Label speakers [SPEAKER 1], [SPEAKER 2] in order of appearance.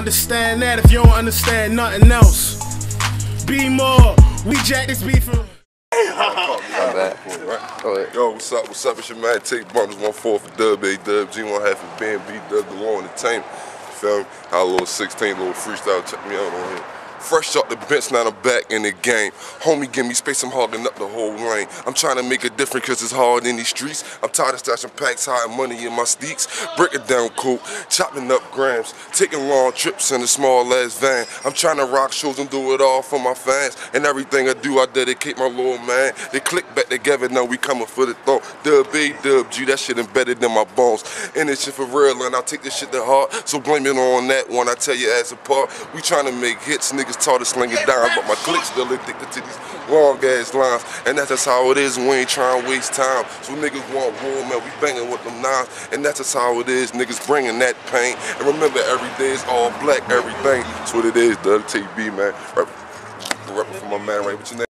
[SPEAKER 1] understand that if you don't understand nothing else. Be more. We jack this beef from.
[SPEAKER 2] My bad. Go ahead.
[SPEAKER 3] Yo, what's up? What's up? It's your man Take Bumpers, one four for Dub A Dub G one half for Ben B Dub the Law Entertainment. Feel me? Had a little 16, little freestyle. Check me out on here. Fresh off the bench, now I'm back in the game. Homie, give me space, I'm hogging up the whole lane. I'm trying to make a difference cause it's hard in these streets. I'm tired of stashing packs, hiding money in my steaks. Break it down cool, chopping up grams, taking long trips in a small ass van. I'm trying to rock shows and do it all for my fans. And everything I do, I dedicate my little man. They click back together, now we coming for the throne. Dub A, Dub G, that shit embedded in my bones. And this shit for real, and I take this shit to heart. So blame it on that one, I tell you as apart. We trying to make hits, niggas taught to sling it down, but my clique still addicted to these long ass lines. And that's just how it is, we ain't trying to waste time. So niggas want war, man, we banging with them knives. And that's just how it is, niggas bringing that pain. And remember, every day is all black, everything. That's what it is, TB, man. Rapping for my man, right? What's your name?